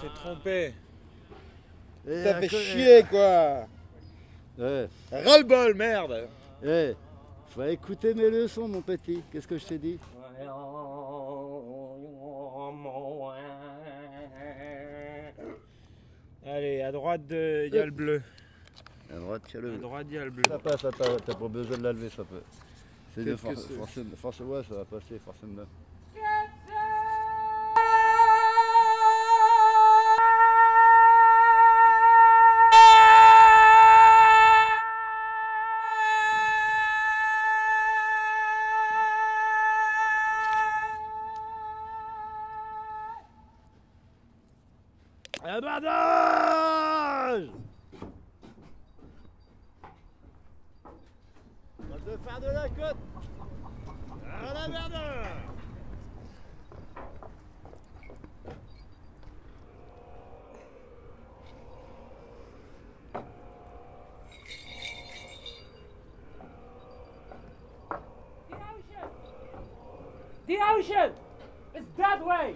s'est trompé. Et T'as à fait co- chier quoi Eh, Roll-ball, merde eh, faut écouter mes leçons, mon petit. Qu'est-ce que je t'ai dit Allez, à droite, il y a le bleu. À droite, il y a le. À droite, il y a le bleu. Ça passe, ça passe, t'as pas besoin de la lever, ça peut. C'est de force, forcément, forcément, ouais, ça va passer, forcément. Abordage On va faire de la côte À la merde The ocean! The ocean! It's that way!